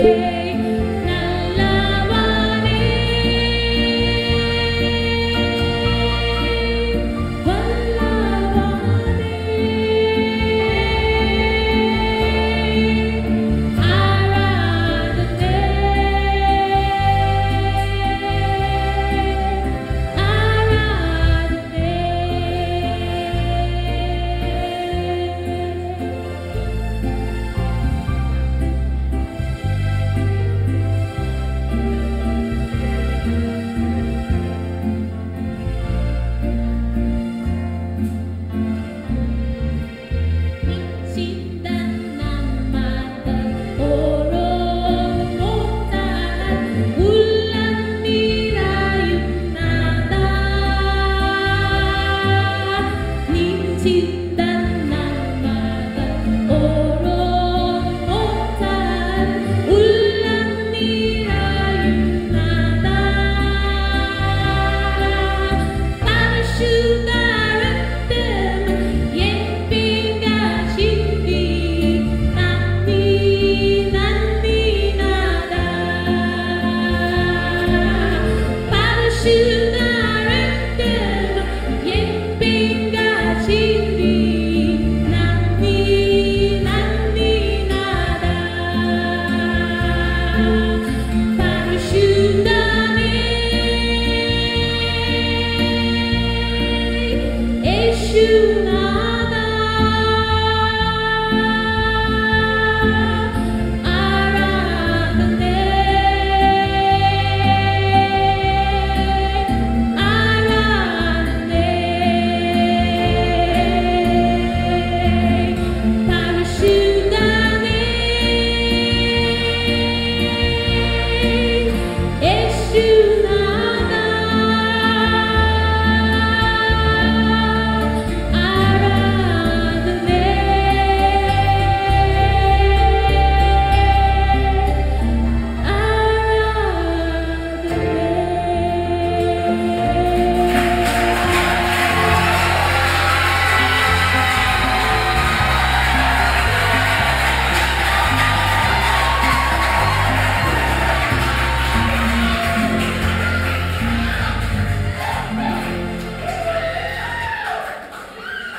Hey.